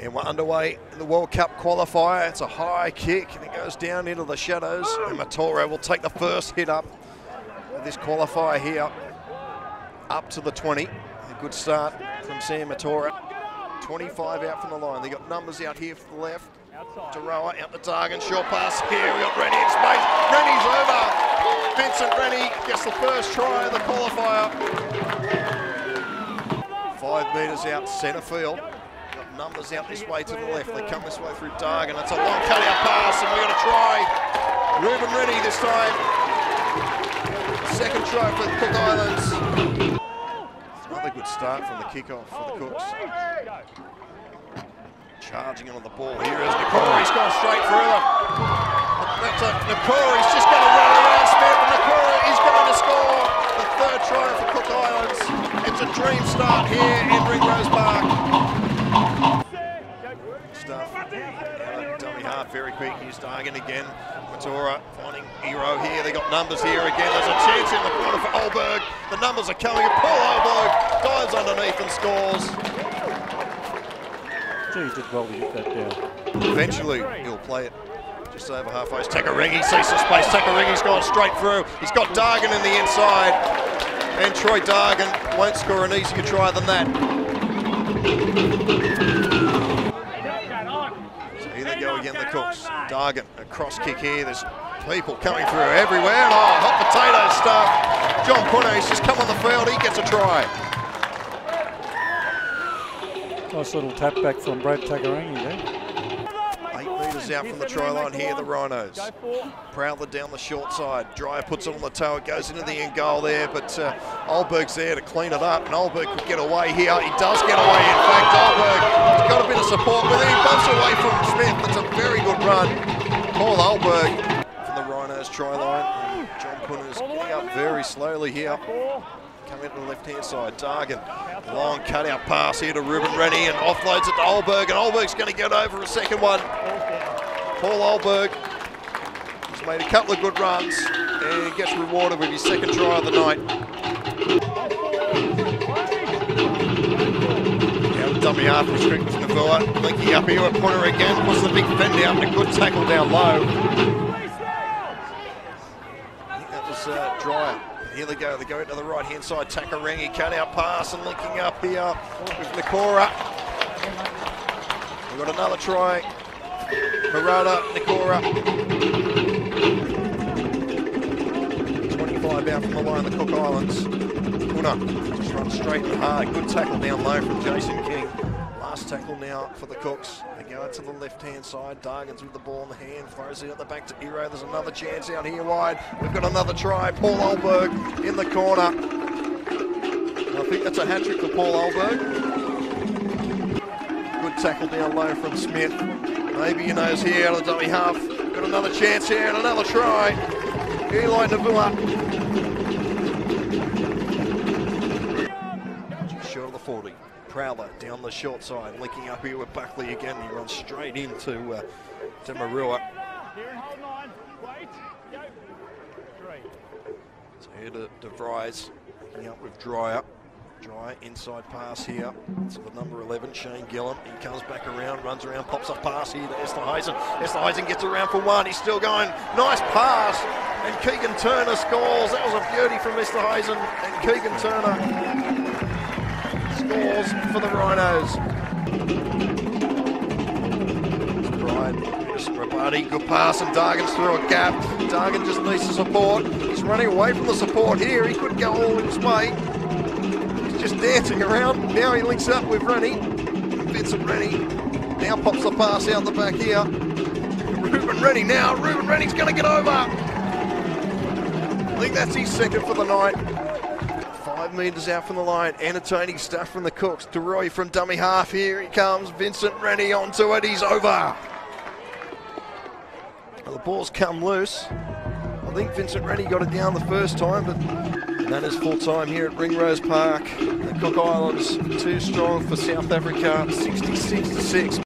And we're underway in the World Cup qualifier. It's a high kick and it goes down into the shadows. And Mataora will take the first hit up this qualifier here. Up to the 20. A good start from Sam Mataora. 25 out from the line. They got numbers out here for the left. Taroa out the target, short pass here. We got Rennie in space. Rennie's over. Vincent Rennie gets the first try of the qualifier. Five metres out centre field. Numbers out this way to the left. They come this way through Dargan. It's a long cut out pass, and we're going to try Ruben Rennie this time. Second try for the Cook Islands. Another good start from the kickoff for the oh, Cooks. Charging on the ball. Here is Nakora. He's gone straight through them. That's a Nakora. He's just going to run around Smith. And Nakora is going to score the third try for Cook Islands. It's a dream start here in Ringrose Park. Very quick. Here's Dargan again. Mataora finding Hero here. They got numbers here again. There's a chance in the corner for Ulberg. The numbers are coming. Paul Ulberg dives underneath and scores. Gee, he did well to get that down. Eventually, he'll play it just over halfway. Takairangi sees some space. Takairangi's gone straight through. He's got Dargan in the inside. And Troy Dargan won't score an easier try than that. So here they go again, the Cooks. Dargan, a cross kick here. There's people coming through everywhere. And oh, hot potato stuff. John Puna's just come on the field. He gets a try. Nice little tap back from Brad Takairangi there. Out from the try line here, the Rhinos. Prowler down the short side. Dreyer puts it on the toe. It goes into the end goal there, but uh, Ulberg's there to clean it up, and Ulberg could get away here. He does get away, in fact. Ulberg got a bit of support with him. He bumps away from Smith. That's a very good run. Paul Ulberg from the Rhinos try line. And John Punters getting up very slowly here. Coming to the left-hand side, Dargan. Long cutout pass here to Ruben Rennie and offloads it to Ulberg, and Ulberg's going to get over a second one. Paul Ulberg has made a couple of good runs and gets rewarded with his second try of the night. Now the dummy half restricts Navua, linking up here at corner again, puts the big fend out and a good tackle down low. That was uh, Dreyer. Here they go, they go into the right hand side, Takairangi, cut out pass and linking up here with Nikora. We've got another try. Murata, Nikora. 25 out from the line, the Cook Islands. Kuna just runs straight and hard. Good tackle down low from Jason King. Last tackle now for the Cooks. They go out to the left-hand side. Dargan's with the ball in the hand, throws it at the back to Hero. There's another chance out here wide. We've got another try. Paul Ulberg in the corner. I think that's a hat-trick for Paul Ulberg. Good tackle down low from Smith. Maybe you knows here out of the dummy half. Got another chance here and another try. Eli Navua. Just short of the 40. Prowler down the short side, linking up here with Buckley again. He runs straight into uh, to Marua. So here to, to Vries, linking up with Dreyer. Dreyer inside pass here. So the number 11, Shane Gillam. He comes back around, runs around, pops a pass here to Esterhuizen. Esterhuizen gets around for one. He's still going. Nice pass. And Keegan Turner scores. That was a beauty from Esterhuizen. And Keegan Turner scores for the Rhinos. Brian Strabati, good pass, and Dargan's through a gap. Dargan just needs the support. He's running away from the support here. He couldn't go all his way. Just dancing around. Now he links up with Rennie. Vincent Rennie now pops the pass out the back here. Ruben Rennie now. Ruben Rennie's going to get over. I think that's his second for the night. Five metres out from the line. Entertaining stuff from the Cooks. DeRoy from dummy half. Here he comes. Vincent Rennie onto it. He's over. Well, the ball's come loose. I think Vincent Rennie got it down the first time, but that is full time here at Ringrose Park. The Cook Islands too strong for South Africa. 66 to 6.